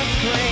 earthquake.